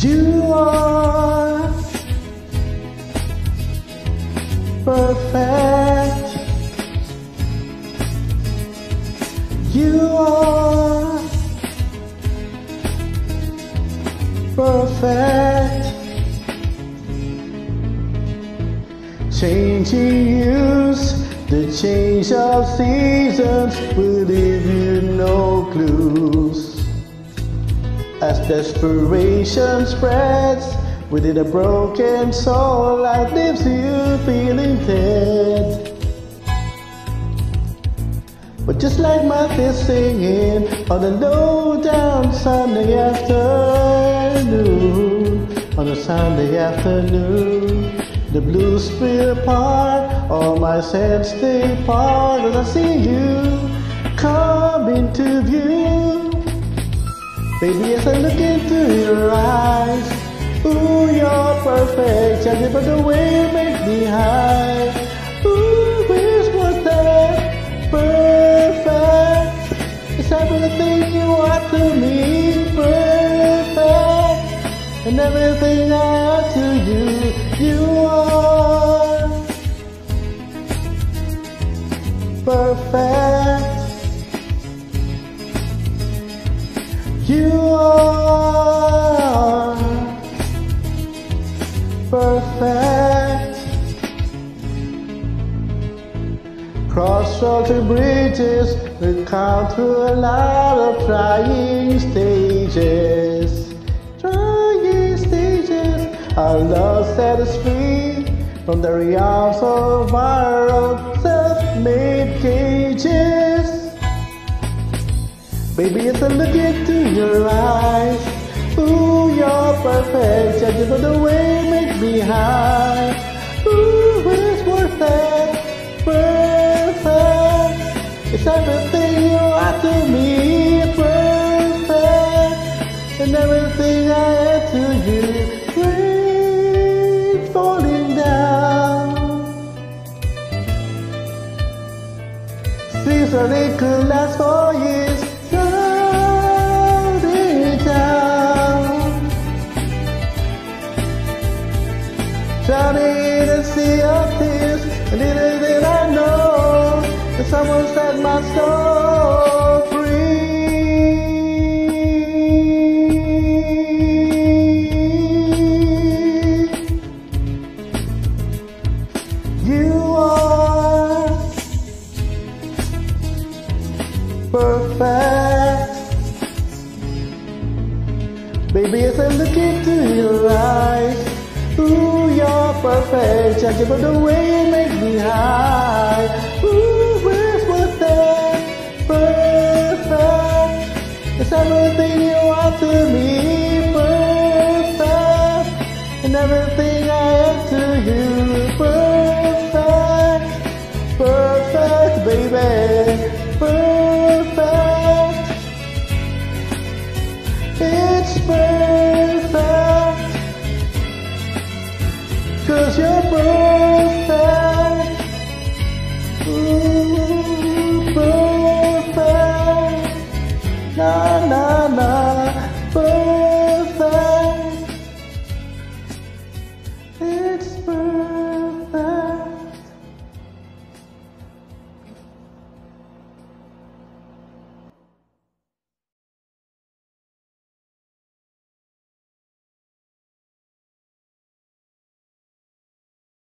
You are perfect. You are perfect. Changing use, the change of seasons will leave you no clues. As desperation spreads within a broken soul, life leaves you feeling dead. But just like Martha's singing on a low down Sunday afternoon, on a Sunday afternoon, the blues spill apart, all my sense depart as I see you Baby, as I look into your eyes, ooh, you're perfect. Judging by the way you make me high. Ooh, wish was that perfect. It's everything you are to me, perfect. And everything I are to you, you are You are perfect. Cross roads and bridges, we come through a lot of trying stages. Trying stages. Our love set us free from the realms of our own self-made cages. Baby, as I look into your eyes, ooh, you're perfect. Judging by the way you make me high. Ooh, it's worth it, perfect. It's everything you are to me, perfect. And everything I am to you, rain falling down. Season it could last for years. In a sea of tears. And little did I know that someone set my soul free. You are perfect. Baby, as I look into your eyes, ooh, perfect. Judging by the way you make me high,